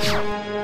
you